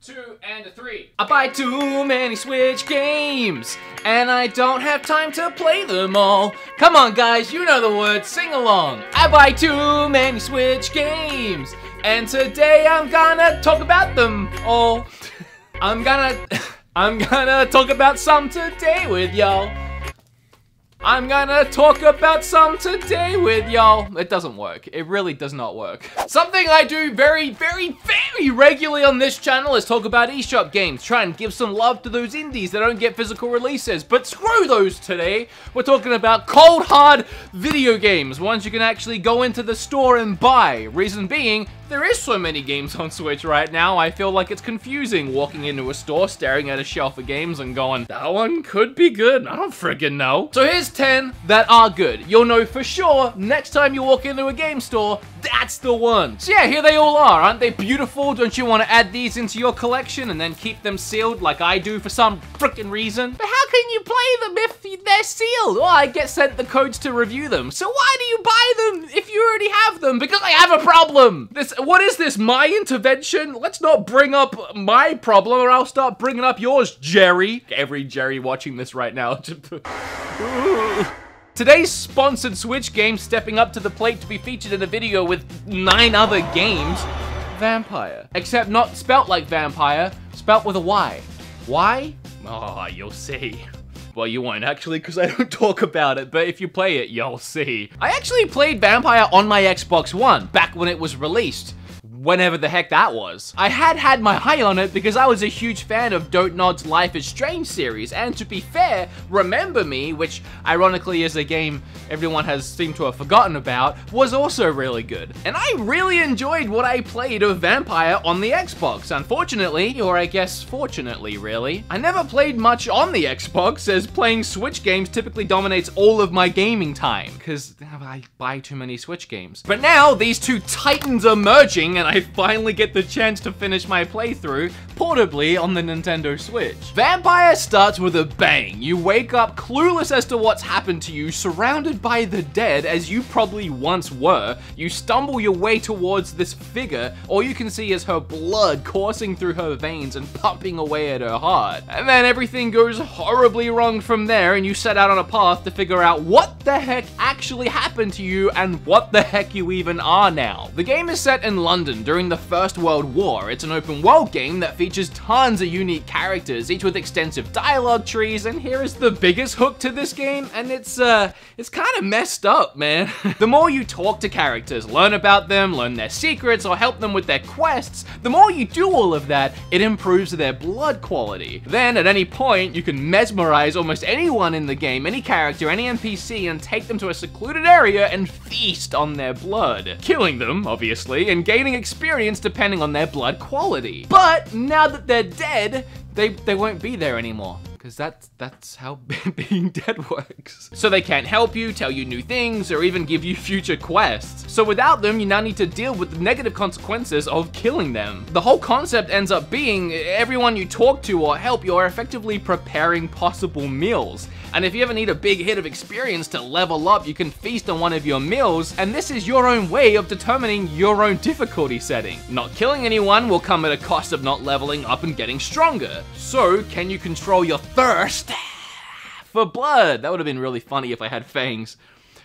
two, and a three. I buy too many Switch games, and I don't have time to play them all. Come on, guys, you know the words, sing along. I buy too many Switch games, and today I'm gonna talk about them all. I'm gonna, I'm gonna talk about some today with y'all. I'm gonna talk about some today with y'all. It doesn't work. It really does not work. Something I do very, very, very regularly on this channel is talk about eShop games. Try and give some love to those indies that don't get physical releases. But screw those today. We're talking about cold, hard video games. Ones you can actually go into the store and buy. Reason being, there is so many games on Switch right now, I feel like it's confusing walking into a store, staring at a shelf of games and going, that one could be good, I don't friggin' know. So here's 10 that are good. You'll know for sure next time you walk into a game store, that's the one. So yeah, here they all are. Aren't they beautiful? Don't you want to add these into your collection and then keep them sealed like I do for some freaking reason? But how can you play them if they're sealed? Well, I get sent the codes to review them. So why do you buy them if you already have them? Because I have a problem. This, what is this, my intervention? Let's not bring up my problem or I'll start bringing up yours, Jerry. Every Jerry watching this right now. Today's sponsored Switch game stepping up to the plate to be featured in a video with nine other games, Vampyr. Except not spelt like vampire, spelt with a Y. Why? Oh, ah, you'll see. Well, you won't actually, because I don't talk about it, but if you play it, you'll see. I actually played Vampyr on my Xbox One, back when it was released whenever the heck that was. I had had my eye on it because I was a huge fan of Dontnod's Life is Strange series, and to be fair, Remember Me, which ironically is a game everyone has seemed to have forgotten about, was also really good. And I really enjoyed what I played of Vampyr on the Xbox. Unfortunately, or I guess fortunately really, I never played much on the Xbox as playing Switch games typically dominates all of my gaming time, because I buy too many Switch games. But now, these two titans are merging and I finally get the chance to finish my playthrough portably on the Nintendo Switch. Vampyr starts with a bang. You wake up clueless as to what's happened to you, surrounded by the dead as you probably once were. You stumble your way towards this figure, all you can see is her blood coursing through her veins and pumping away at her heart. And then everything goes horribly wrong from there and you set out on a path to figure out what the heck actually happened to you and what the heck you even are now. The game is set in London during the First World War. It's an open world game that features tons of unique characters, each with extensive dialogue trees, and here is the biggest hook to this game, and it's, uh, it's kind of messed up, man. the more you talk to characters, learn about them, learn their secrets, or help them with their quests, the more you do all of that, it improves their blood quality. Then, at any point, you can mesmerize almost anyone in the game, any character, any NPC, and take them to a secluded area and feast on their blood. Killing them, obviously, and gaining experience depending on their blood quality. But now that they're dead, they, they won't be there anymore because that's that's how being dead works. So they can't help you, tell you new things, or even give you future quests. So without them, you now need to deal with the negative consequences of killing them. The whole concept ends up being everyone you talk to or help, you're effectively preparing possible meals. And if you ever need a big hit of experience to level up, you can feast on one of your meals, and this is your own way of determining your own difficulty setting. Not killing anyone will come at a cost of not leveling up and getting stronger. So, can you control your thirst for blood? That would have been really funny if I had fangs.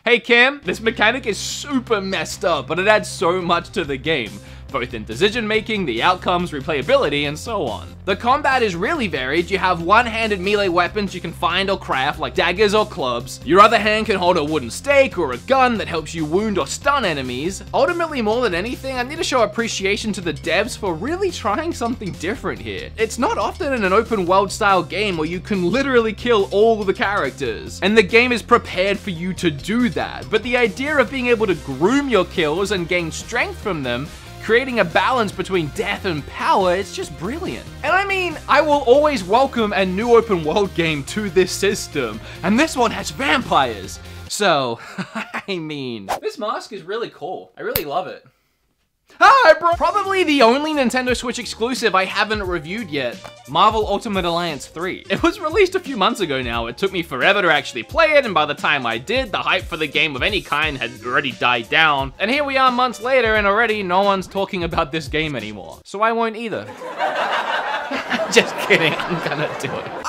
Hey Cam, this mechanic is super messed up, but it adds so much to the game both in decision making, the outcomes, replayability, and so on. The combat is really varied. You have one-handed melee weapons you can find or craft, like daggers or clubs. Your other hand can hold a wooden stake or a gun that helps you wound or stun enemies. Ultimately, more than anything, I need to show appreciation to the devs for really trying something different here. It's not often in an open world style game where you can literally kill all the characters, and the game is prepared for you to do that. But the idea of being able to groom your kills and gain strength from them creating a balance between death and power, it's just brilliant. And I mean, I will always welcome a new open world game to this system, and this one has vampires. So, I mean, this mask is really cool. I really love it. Hi, bro! Probably the only Nintendo Switch exclusive I haven't reviewed yet. Marvel Ultimate Alliance 3. It was released a few months ago now. It took me forever to actually play it, and by the time I did, the hype for the game of any kind had already died down. And here we are months later, and already no one's talking about this game anymore. So I won't either. Just kidding, I'm gonna do it.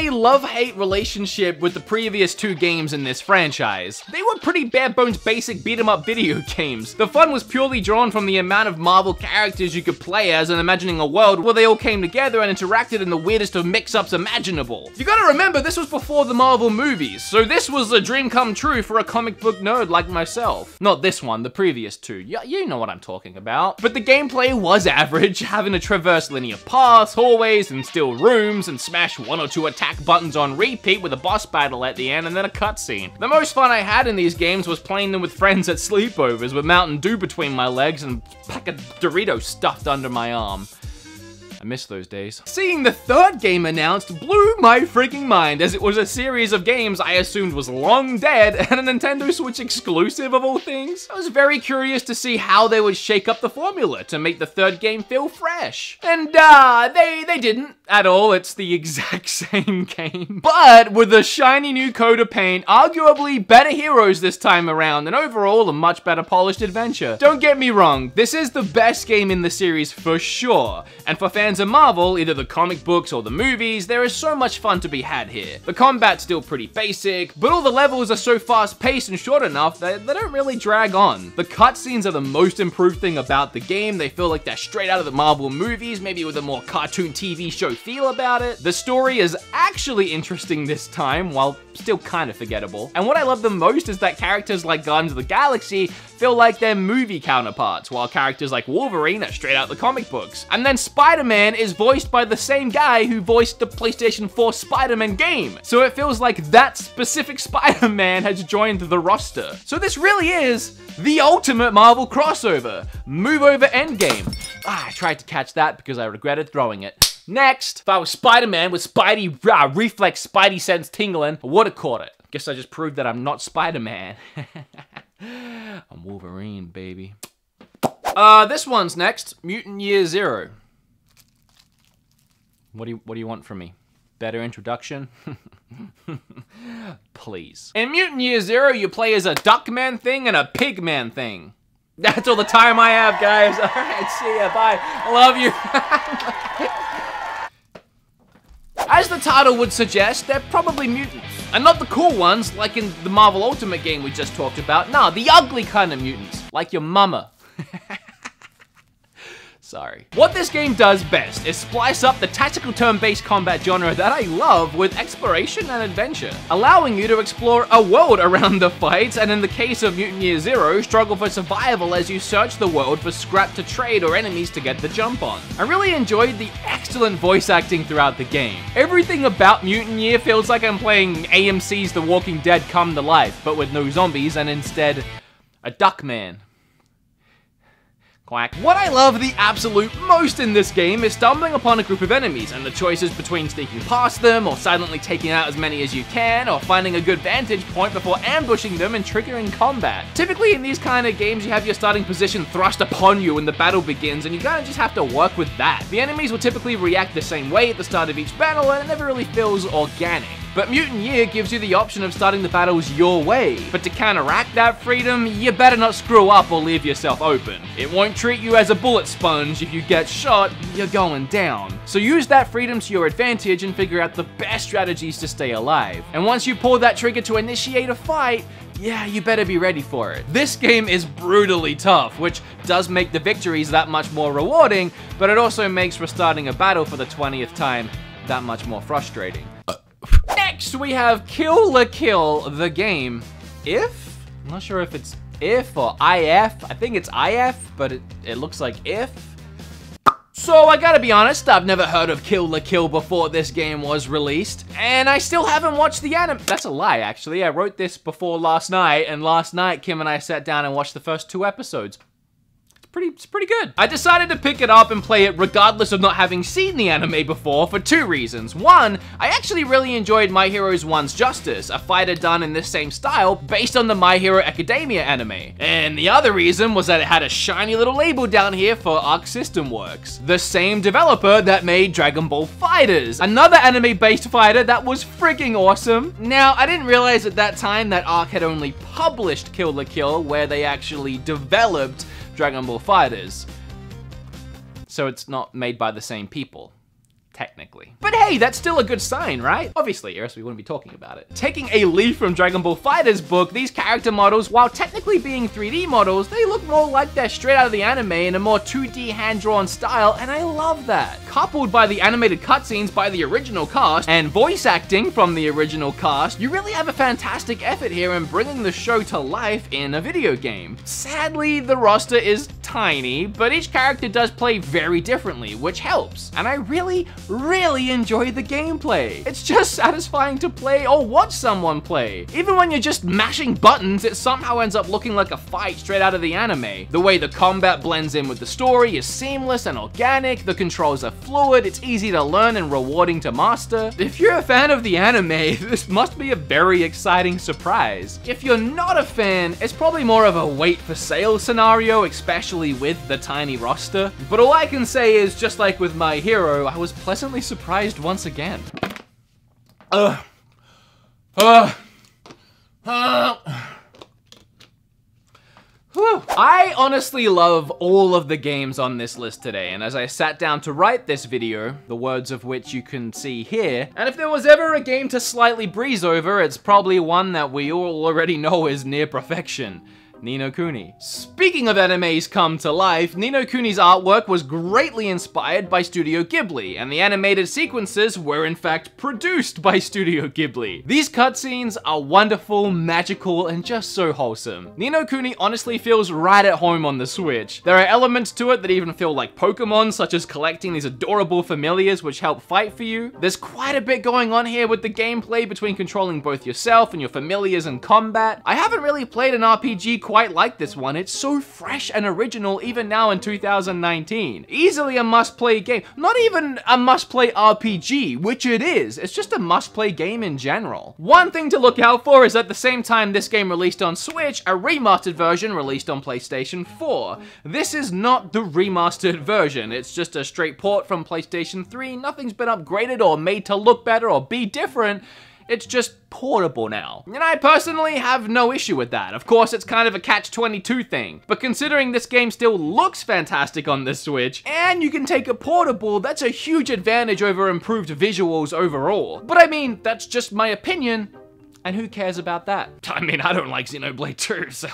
A love-hate relationship with the previous two games in this franchise. They were pretty bare-bones basic beat-em-up video games. The fun was purely drawn from the amount of Marvel characters you could play as and imagining a world where they all came together and interacted in the weirdest of mix-ups imaginable. You gotta remember, this was before the Marvel movies, so this was a dream come true for a comic book nerd like myself. Not this one, the previous two. Y you know what I'm talking about. But the gameplay was average, having to traverse linear paths, hallways, and still rooms, and smash one or two attack buttons on repeat with a boss battle at the end and then a cutscene. The most fun I had in these games was playing them with friends at sleepovers with Mountain Dew between my legs and a pack of Doritos stuffed under my arm. I miss those days. Seeing the third game announced blew my freaking mind as it was a series of games I assumed was long dead and a Nintendo Switch exclusive of all things. I was very curious to see how they would shake up the formula to make the third game feel fresh. And uh, they, they didn't at all. It's the exact same game. But with a shiny new coat of paint, arguably better heroes this time around, and overall a much better polished adventure. Don't get me wrong, this is the best game in the series for sure, and for fans fans of Marvel, either the comic books or the movies, there is so much fun to be had here. The combat's still pretty basic, but all the levels are so fast paced and short enough that they don't really drag on. The cutscenes are the most improved thing about the game. They feel like they're straight out of the Marvel movies, maybe with a more cartoon TV show feel about it. The story is actually interesting this time, while still kind of forgettable. And what I love the most is that characters like Guardians of the Galaxy feel like their movie counterparts, while characters like Wolverine are straight out the comic books. And then Spider-Man is voiced by the same guy who voiced the PlayStation 4 Spider-Man game. So it feels like that specific Spider-Man has joined the roster. So this really is the ultimate Marvel crossover. Move over Endgame. Ah, I tried to catch that because I regretted throwing it. Next, if I was Spider-Man with Spidey uh, reflex Spidey sense tingling, I would have caught it. Guess I just proved that I'm not Spider-Man. I'm Wolverine, baby. Uh, this one's next. Mutant Year Zero. What do you What do you want from me? Better introduction? Please. In Mutant Year Zero, you play as a Duckman thing and a Pigman thing. That's all the time I have, guys. All right, see ya. Bye. Love you. As the title would suggest, they're probably mutants. And not the cool ones, like in the Marvel Ultimate game we just talked about. Nah, the ugly kind of mutants, like your mama. Sorry. What this game does best is splice up the tactical turn-based combat genre that I love with exploration and adventure, allowing you to explore a world around the fights, and in the case of Mutant Year Zero, struggle for survival as you search the world for scrap to trade or enemies to get the jump on. I really enjoyed the excellent voice acting throughout the game. Everything about Mutant Year feels like I'm playing AMC's The Walking Dead come to life, but with no zombies and instead a duck man. Quack. What I love the absolute most in this game is stumbling upon a group of enemies and the choices between sneaking past them or silently taking out as many as you can or finding a good vantage point before ambushing them and triggering combat. Typically in these kind of games you have your starting position thrust upon you when the battle begins and you kind of just have to work with that. The enemies will typically react the same way at the start of each battle and it never really feels organic. But Mutant Year gives you the option of starting the battles your way. But to counteract that freedom, you better not screw up or leave yourself open. It won't treat you as a bullet sponge. If you get shot, you're going down. So use that freedom to your advantage and figure out the best strategies to stay alive. And once you pull that trigger to initiate a fight, yeah, you better be ready for it. This game is brutally tough, which does make the victories that much more rewarding, but it also makes restarting a battle for the 20th time that much more frustrating. Uh, Next, we have Kill la Kill, the game. If? I'm not sure if it's if or IF. I think it's IF, but it, it looks like if. So I gotta be honest, I've never heard of Kill la Kill before this game was released, and I still haven't watched the anime. That's a lie, actually. I wrote this before last night, and last night Kim and I sat down and watched the first two episodes pretty, it's pretty good. I decided to pick it up and play it regardless of not having seen the anime before for two reasons. One, I actually really enjoyed My Hero's One's Justice, a fighter done in this same style based on the My Hero Academia anime. And the other reason was that it had a shiny little label down here for Arc System Works, the same developer that made Dragon Ball FighterZ, another anime-based fighter that was freaking awesome. Now, I didn't realize at that time that Arc had only published Kill la Kill, where they actually developed Dragon Ball FighterZ. So it's not made by the same people, technically. But hey, that's still a good sign, right? Obviously, or else we wouldn't be talking about it. Taking a leaf from Dragon Ball FighterZ's book, these character models, while technically being 3D models, they look more like they're straight out of the anime in a more 2D hand-drawn style, and I love that. Coupled by the animated cutscenes by the original cast, and voice acting from the original cast, you really have a fantastic effort here in bringing the show to life in a video game. Sadly, the roster is tiny, but each character does play very differently, which helps. And I really, really enjoy the gameplay. It's just satisfying to play or watch someone play. Even when you're just mashing buttons, it somehow ends up looking like a fight straight out of the anime. The way the combat blends in with the story is seamless and organic, the controls are fluid, it's easy to learn and rewarding to master. If you're a fan of the anime, this must be a very exciting surprise. If you're not a fan, it's probably more of a wait for sale scenario, especially with the tiny roster. But all I can say is, just like with my hero, I was pleasantly surprised once again. Ugh. Whew. I honestly love all of the games on this list today, and as I sat down to write this video, the words of which you can see here, and if there was ever a game to slightly breeze over, it's probably one that we all already know is near perfection. Ni no Kuni. Speaking of animes come to life, Ni no Kuni's artwork was greatly inspired by Studio Ghibli, and the animated sequences were in fact produced by Studio Ghibli. These cutscenes are wonderful, magical, and just so wholesome. Ni no Kuni honestly feels right at home on the Switch. There are elements to it that even feel like Pokemon, such as collecting these adorable familiars which help fight for you. There's quite a bit going on here with the gameplay between controlling both yourself and your familiars in combat. I haven't really played an RPG quite like this one. It's so fresh and original even now in 2019. Easily a must-play game. Not even a must-play RPG, which it is. It's just a must-play game in general. One thing to look out for is at the same time this game released on Switch, a remastered version released on PlayStation 4. This is not the remastered version. It's just a straight port from PlayStation 3. Nothing's been upgraded or made to look better or be different. It's just portable now. And I personally have no issue with that. Of course, it's kind of a catch-22 thing. But considering this game still looks fantastic on the Switch, and you can take a portable, that's a huge advantage over improved visuals overall. But I mean, that's just my opinion, and who cares about that? I mean, I don't like Xenoblade 2, so...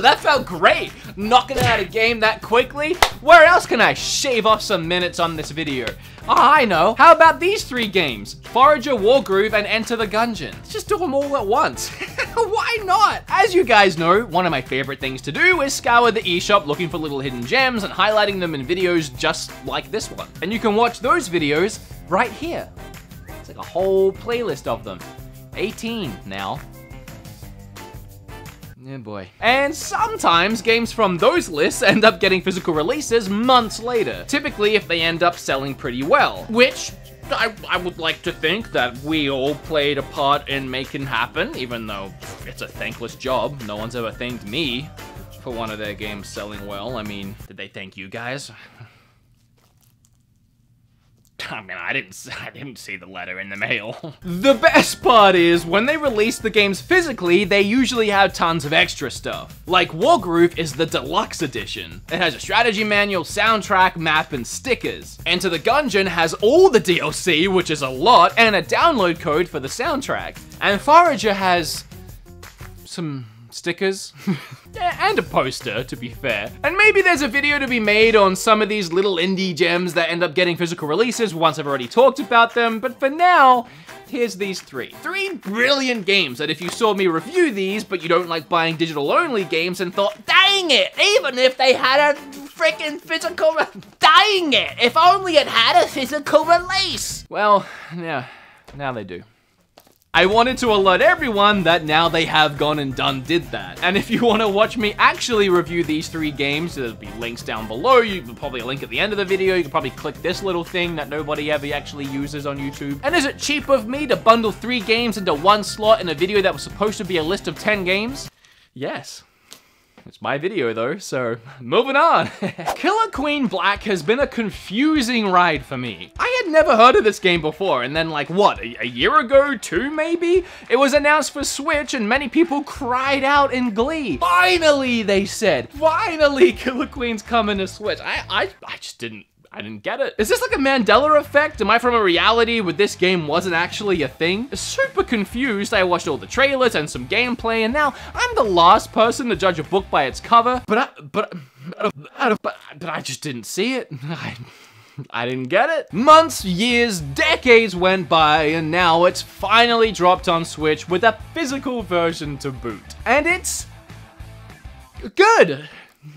that felt great! Knocking out a game that quickly? Where else can I shave off some minutes on this video? Ah, I know. How about these three games? Forager, Wargroove, and Enter the Gungeon. Let's just do them all at once. Why not? As you guys know, one of my favorite things to do is scour the eShop looking for little hidden gems and highlighting them in videos just like this one. And you can watch those videos right here. It's like a whole playlist of them. 18 now. Yeah, boy. And sometimes games from those lists end up getting physical releases months later, typically if they end up selling pretty well, which I, I, would like to think that we all played a part in making happen, even though it's a thankless job. No one's ever thanked me for one of their games selling well. I mean, did they thank you guys? Oh, I mean, I didn't, I didn't see the letter in the mail. the best part is, when they release the games physically, they usually have tons of extra stuff. Like Wargroove is the deluxe edition. It has a strategy manual, soundtrack, map, and stickers. Enter the Gungeon has all the DLC, which is a lot, and a download code for the soundtrack. And Forager has some stickers. and a poster, to be fair. And maybe there's a video to be made on some of these little indie gems that end up getting physical releases once I've already talked about them, but for now, here's these three. Three brilliant games that if you saw me review these, but you don't like buying digital-only games and thought, dang it, even if they had a freaking physical, dang it, if only it had a physical release. Well, yeah, now they do. I wanted to alert everyone that now they have gone and done did that. And if you want to watch me actually review these three games, there'll be links down below. You can probably a link at the end of the video. You can probably click this little thing that nobody ever actually uses on YouTube. And is it cheap of me to bundle three games into one slot in a video that was supposed to be a list of 10 games? Yes. It's my video though, so moving on. Killer Queen Black has been a confusing ride for me. I had never heard of this game before, and then like, what, a, a, year ago, two maybe? It was announced for Switch, and many people cried out in glee. Finally, they said, finally Killer Queen's coming to Switch. I, I, I just didn't I didn't get it. Is this like a Mandela effect? Am I from a reality where this game wasn't actually a thing? Super confused, I watched all the trailers and some gameplay, and now I'm the last person to judge a book by its cover, but I, but, but, but, but I just didn't see it. I, I didn't get it. Months, years, decades went by, and now it's finally dropped on Switch with a physical version to boot. And it's good.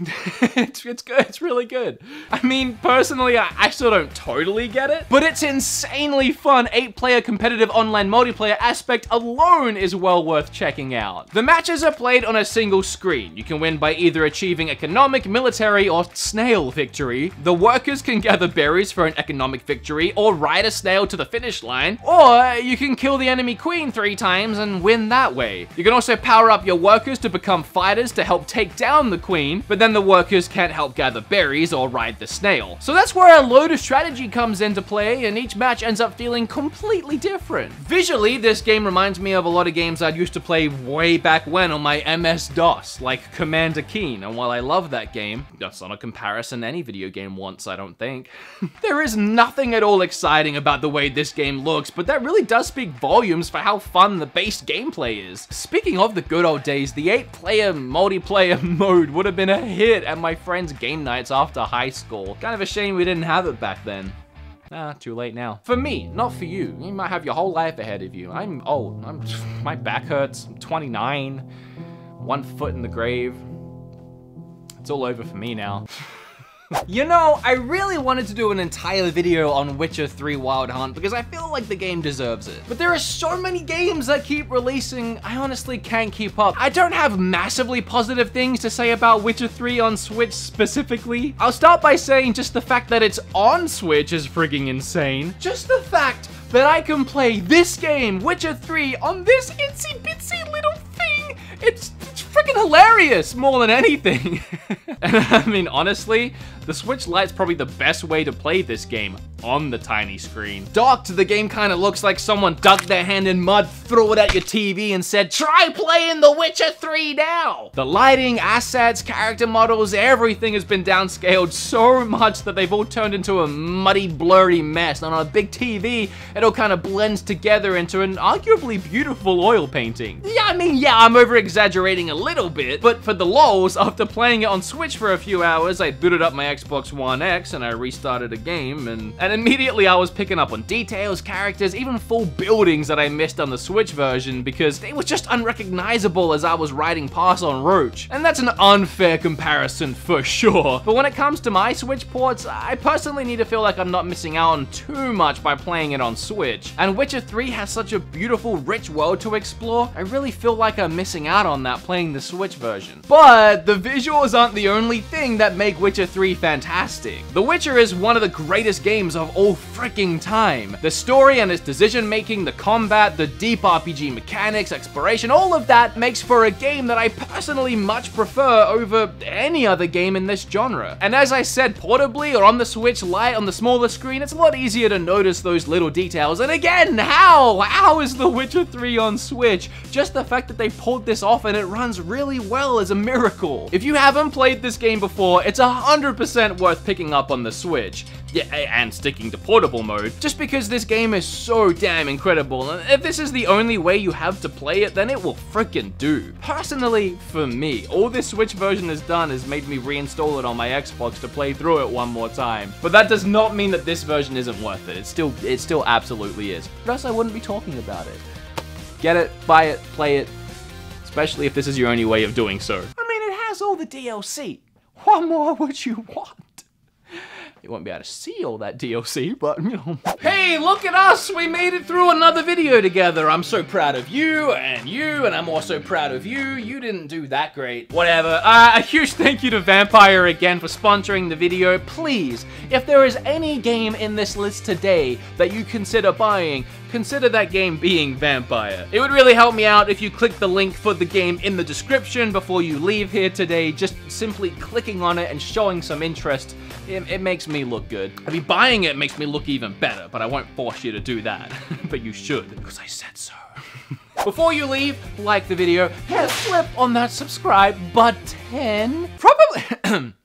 it's, it's good. It's really good. I mean, personally, I, I still don't totally get it, but it's insanely fun. Eight-player competitive online multiplayer aspect alone is well worth checking out. The matches are played on a single screen. You can win by either achieving economic, military, or snail victory. The workers can gather berries for an economic victory, or ride a snail to the finish line, or you can kill the enemy queen three times and win that way. You can also power up your workers to become fighters to help take down the queen, but then the workers can't help gather berries or ride the snail. So that's where a load of strategy comes into play, and each match ends up feeling completely different. Visually, this game reminds me of a lot of games I used to play way back when on my MS-DOS, like Commander Keen, and while I love that game, that's not a comparison any video game wants, I don't think. there is nothing at all exciting about the way this game looks, but that really does speak volumes for how fun the base gameplay is. Speaking of the good old days, the 8-player multiplayer mode would have been a hit at my friends' game nights after high school. Kind of a shame we didn't have it back then. Ah, too late now. For me, not for you. You might have your whole life ahead of you. I'm old. I'm, my back hurts. I'm 29. One foot in the grave. It's all over for me now. You know, I really wanted to do an entire video on Witcher 3 Wild Hunt because I feel like the game deserves it. But there are so many games that keep releasing, I honestly can't keep up. I don't have massively positive things to say about Witcher 3 on Switch specifically. I'll start by saying just the fact that it's on Switch is frigging insane. Just the fact that I can play this game, Witcher 3, on this itsy bitsy little thing, it's, freaking hilarious more than anything. and I mean, honestly, the Switch Lite's probably the best way to play this game on the tiny screen. Docked, the game kind of looks like someone dug their hand in mud, threw it at your TV and said, try playing The Witcher 3 now! The lighting, assets, character models, everything has been downscaled so much that they've all turned into a muddy, blurry mess. And on a big TV, it all kind of blends together into an arguably beautiful oil painting. Yeah, I mean, yeah, I'm over-exaggerating a little bit, but for the lols, after playing it on Switch for a few hours, I booted up my Xbox One X and I restarted a game, and, and immediately I was picking up on details, characters, even full buildings that I missed on the Switch version because they were just unrecognizable as I was riding past on Roach. And that's an unfair comparison for sure. But when it comes to my Switch ports, I personally need to feel like I'm not missing out on too much by playing it on Switch. And Witcher 3 has such a beautiful, rich world to explore, I really feel like I'm missing out on that playing the Switch version. But the visuals aren't the only thing that make Witcher 3 fantastic. The Witcher is one of the greatest games of all freaking time. The story and its decision making, the combat, the deep RPG mechanics, exploration, all of that makes for a game that I personally much prefer over any other game in this genre. And as I said, portably or on the Switch Lite on the smaller screen, it's a lot easier to notice those little details. And again, how? How is The Witcher 3 on Switch? Just the fact that they pulled this off and it runs really well is a miracle. If you haven't played this game before, it's 100% worth picking up on the Switch. Yeah, and sticking to portable mode, just because this game is so damn incredible, and if this is the only way you have to play it, then it will freaking do. Personally, for me, all this Switch version has done is made me reinstall it on my Xbox to play through it one more time. But that does not mean that this version isn't worth it. It still, it still absolutely is. Or else I wouldn't be talking about it. Get it, buy it, play it, especially if this is your only way of doing so. I mean, it has all the DLC. What more would you want? You won't be able to see all that DLC, but you know. Hey, look at us! We made it through another video together. I'm so proud of you and you, and I'm also proud of you. You didn't do that great. Whatever. Uh, a huge thank you to Vampyr again for sponsoring the video. Please, if there is any game in this list today that you consider buying, consider that game being Vampyr. It would really help me out if you click the link for the game in the description before you leave here today. Just simply clicking on it and showing some interest, it, it makes me look good. I mean, buying it makes me look even better, but I won't force you to do that. but you should, because I said so. Before you leave, like the video, hit flip on that subscribe button. Probably...